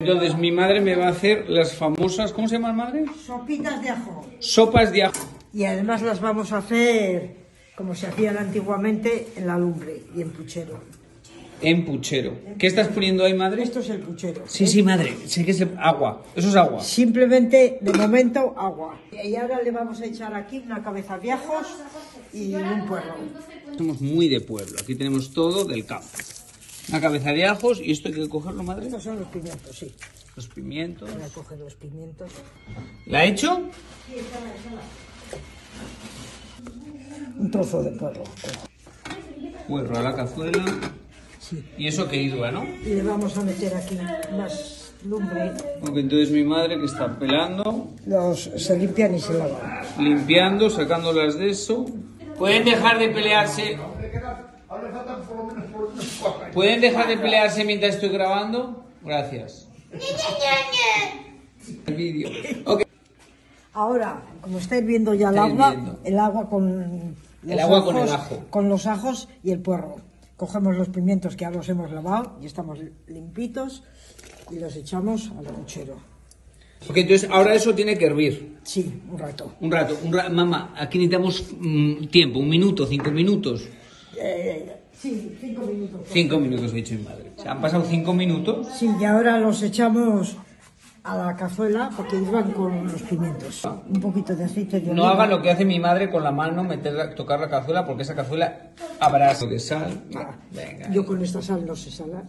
Entonces mi madre me va a hacer las famosas, ¿cómo se llaman madre? Sopitas de ajo. Sopas de ajo. Y además las vamos a hacer como se hacían antiguamente en la lumbre y en puchero. En puchero. ¿Qué estás poniendo ahí, madre? Esto es el puchero. Sí, sí, madre. Sé que es el- agua. Eso es agua. Simplemente, de momento, agua. Y ahora le vamos a echar aquí una cabeza de ajos y un puerro. Somos muy de pueblo. Aquí tenemos todo del campo. Una cabeza de ajos y esto hay que cogerlo, madre. Estos son los pimientos, sí. Los pimientos. Voy a coger los pimientos. ¿La he hecho? Un trozo de puerro. Puerro a la cazuela. Sí. Y eso que hierva, ¿no? Y le vamos a meter aquí más lumbre. Porque entonces mi madre que está pelando, Los se limpian y se lavan. limpiando, sacándolas de eso. ¿Pueden dejar de pelearse? ¿Pueden dejar de pelearse mientras estoy grabando? Gracias. El vídeo. Ahora, como estáis viendo ya el agua, el agua con El los agua con el ajo. con los ajos y el puerro. Cogemos los pimientos que ya los hemos lavado y estamos limpitos y los echamos al puchero. Ok, entonces ahora eso tiene que hervir. Sí, un rato. Un rato, un ra- mamá, aquí necesitamos mm, tiempo, un minuto, cinco minutos. Sí, cinco minutos. Cinco minutos, dicho mi madre. Se han pasado cinco minutos. Sí, y ahora los echamos a la cazuela porque iban con los pimientos. Un poquito de aceite de No oliva. hagan lo que hace mi madre con la mano, meter, tocar la cazuela, porque esa cazuela habrá de sal. Venga. Yo con esta sal no sé salar.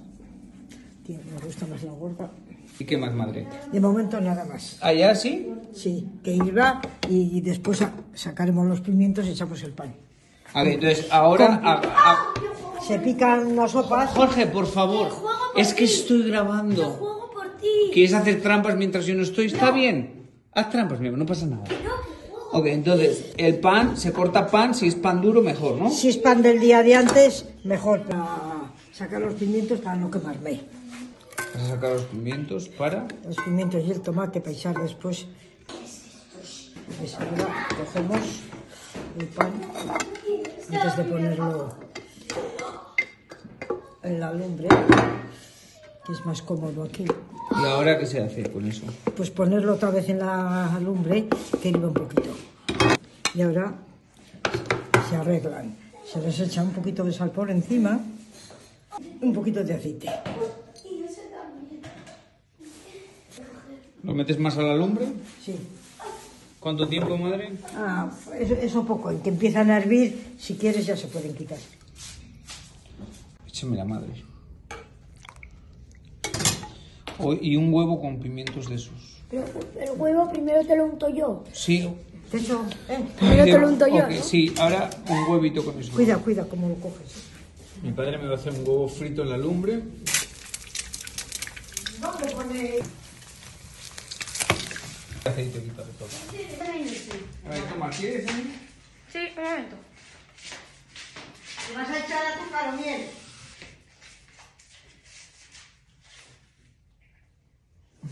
Tío, Me gusta más la gorda. ¿Y qué más, madre? De momento nada más. ¿Allá sí? Sí, que irá y después sa- sacaremos los pimientos y echamos el pan. A ver, entonces ahora... a- a- Se pican las sopas. Jorge, por favor, es que estoy grabando. Juego por ti. ¿Quieres hacer trampas mientras yo no estoy? Está bien. Haz trampas, mi amor, no pasa nada. Ok, entonces, el pan, se corta pan, si es pan duro, mejor, ¿no? Si es pan del día de antes, mejor para sacar los pimientos para no quemarme. Vas a sacar los pimientos para... Los pimientos y el tomate para echar después. Pues ahora cogemos el pan antes de ponerlo en la lumbre, que es más cómodo aquí. ¿Y ahora qué se hace con eso? Pues ponerlo otra vez en la lumbre, que hirva un poquito. Y ahora se arreglan. Se les echa un poquito de sal por encima, un poquito de aceite. ¿Lo metes más a la lumbre? Sí. ¿Cuánto tiempo, madre? Ah, eso, eso poco. En que empiezan a hervir, si quieres ya se pueden quitar. Échame la madre. O- y un huevo con pimientos de esos. Pero el huevo primero te lo unto yo. Sí. De hecho, eh, Primero te lo unto yo. Sí, ahora un huevito con eso. cuida, cuida cómo lo coges. Mi padre me va a hacer un huevo frito en la lumbre. ¿Dónde pone? este aceite, quítale todo. A ver, toma, ¿quieres? Sí, un momento. ¿Le vas a echar azúcar o miel?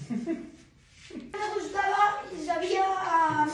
Me gustaba y sabía... Ah,